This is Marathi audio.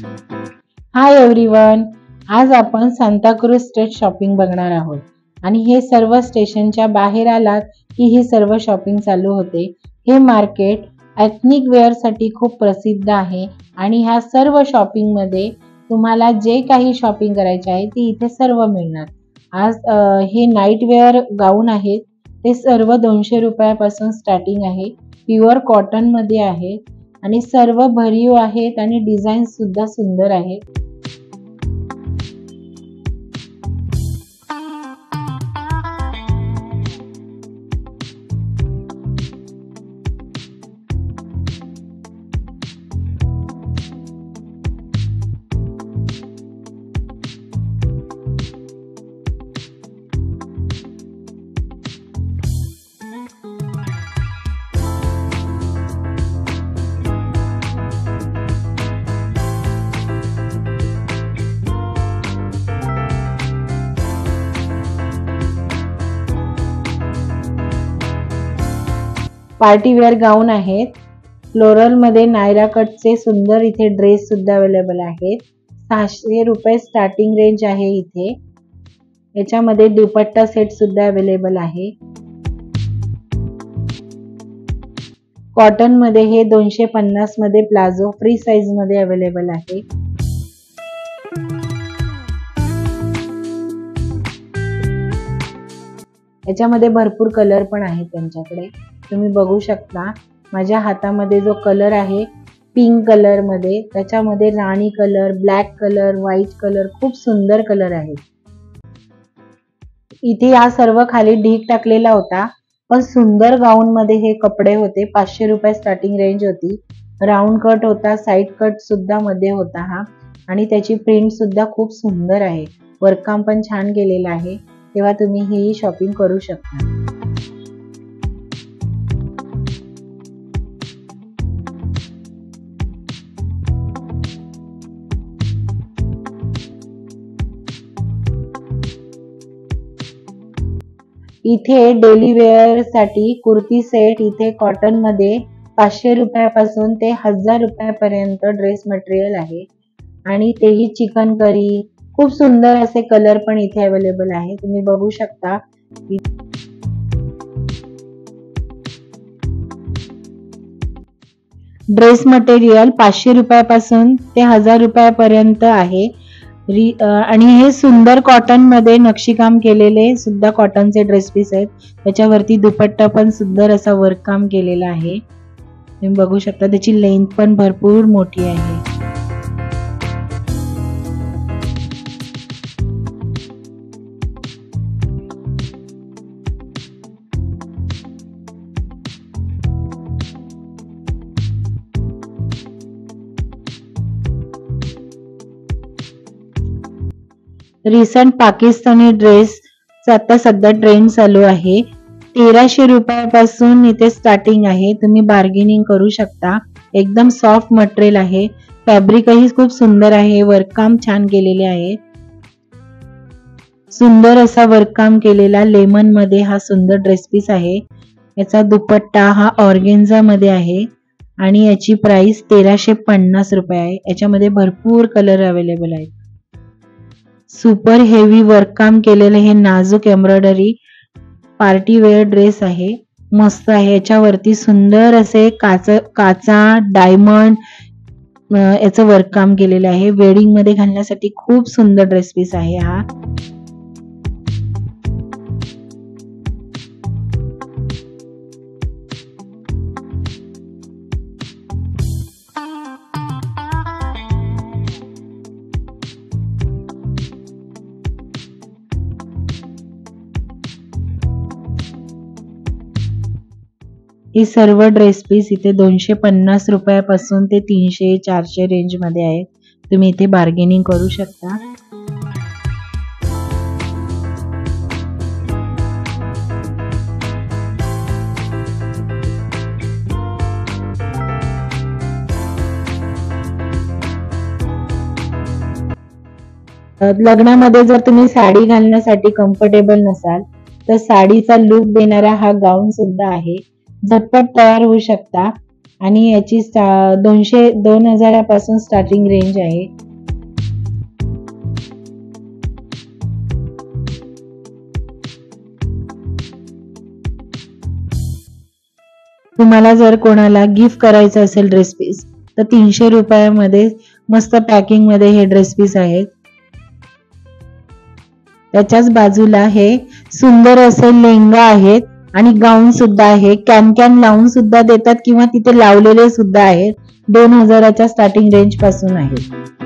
हाय एव्हरीवन आज आपण सांताक्रूज स्टेट शॉपिंग बघणार आहोत. आणि हे सर्व स्टेशनच्या बाहेर आलात की ही सर्व शॉपिंग चालू होते. हे मार्केट एथनिक वेअरसाठी खूप प्रसिद्ध आहे. आणि ह्या सर्व शॉपिंगमध्ये तुम्हाला जे काही शॉपिंग करायचे आहे ती इथे सर्व मिळणार. आज हे नाईट वेअर गाऊन आहेत. ते सर्व दोनशे रुपयापासून स्टार्टिंग आहे. प्युअर कॉटनमध्ये आहे. आणि सर्व भरीव आहेत आणि डिझाईन सुद्धा सुंदर आहेत. पार्टीवेअर गाऊन आहेत. फ्लोरलमध्ये नायरा कटचे सुंदर इथे ड्रेस सुद्धा अवेलेबल आहेत. सहाशे रुपये स्टार्टिंग रेंज आहे इथे. याच्यामध्ये दुपट्टा सेट सुद्धा अवेलेबल आहे. कॉटनमध्ये हे दोनशे पन्नासमध्ये प्लाझो फ्री साइजमध्ये अवेलेबल आहे. याच्यामध्ये भरपूर कलर पण आहेत त्यांच्याकडे. तुम्ही बघू शकता माझ्या हातामध्ये जो कलर आहे पिंक कलरमध्ये त्याच्यामध्ये राणी colour black colour white colour खूप सुंदर कलर आहे. इथे हा सर्व खाली ढीक टाकलेला होता पण सुंदर गाऊन मध्ये हे कपडे होते पाचशे रुपये स्टार्टिंग रेंज होती. राऊंड कट होता साईड कट सुद्धा मध्ये होता हा आणि त्याची प्रिंट सुद्धा खूप सुंदर आहे. वर्ककाम पण छान केलेलं आहे तेव्हा तुम्ही ही शॉपिंग करू शकता. इथे डेली वेअरसाठी कुर्ती सेट इथे कॉटनमध्ये पाचशे रुपयापासून ते हजार रुपयापर्यंत ड्रेस मटेरियल आहे. आणि तेही चिकन करी खूप सुंदर असे कलर पण इथे अवेलेबल आहे. तुम्ही बघू शकता. ड्रेस मटेरियल पाचशे रुपयापासून ते हजार रुपयापर्यंत आहे. री आणि हे सुंदर कॉटनमध्ये नक्षीकाम केलेले सुद्धा कॉटनचे ड्रेस पीस आहेत. त्याच्यावरती दुपट्टा पण सुंदर असा वर्क काम केलेला आहे. तुम्ही बघू शकता त्याची लेंथ पण भरपूर मोठी आहे. रिसेंट पाकिस्तानी ड्रेस आता सध्या ट्रेंड चालू आहे. तेराशे रुपयापासून इथे स्टार्टिंग आहे. तुम्ही बार्गेनिंग करू शकता. एकदम सॉफ्ट मटेरियल आहे. फॅब्रिकही खूप सुंदर आहे. वर्ककाम छान केलेले आहे. सुंदर असा वर्ककाम केलेला लेमनमध्ये हा सुंदर ड्रेस पीस आहे. याचा दुपट्टा हा ऑर्गेन्झा मध्ये आहे. आणि याची प्राइस तेराशे पन्नास रुपये आहे. याच्यामध्ये भरपूर कलर अवेलेबल आहेत. सुपर हेवी वर्क काम केलेलं हे नाजूक एम्ब्रॉयडरी पार्टी वेअर ड्रेस आहे. मस्त आहे. याच्यावरती सुंदर असे काच काचा डायमंड याचं वर्क काम केलेलं आहे. वेडिंगमध्ये घालण्यासाठी खूप सुंदर ड्रेस पीस आहे हा. ही सर्व ड्रेस पीस इथे दोनशे पन्नास रुपयापासून ते तीनशे चारशे रेंजमध्ये आहेत. तुम्ही इथे बार्गेनिंग करू शकता. लग्नामध्ये जर तुम्ही साडी घालण्यासाठी कम्फर्टेबल नसाल तर साडीचा लुक देणारा हा गाऊन सुद्धा आहे. झटपट तयार होऊ शकता. आणि याची दोनशे दोन हजारापासून स्टार्टिंग रेंज आहे. तुम्हाला जर कोणाला गिफ्ट करायचं असेल ड्रेस पीस तर तीनशे रुपयामध्ये मस्त पॅकिंगमध्ये हे ड्रेस पीस आहेत त्याच्याच बाजूला हे सुंदर असे लेंगा आहेत. आणि गाऊन सुद्धा आहे. कॅन कॅन लावून सुद्धा देतात किंवा तिथे लावलेले सुद्धा आहेत दोन हजाराच्या स्टार्टिंग रेंजपासून आहेत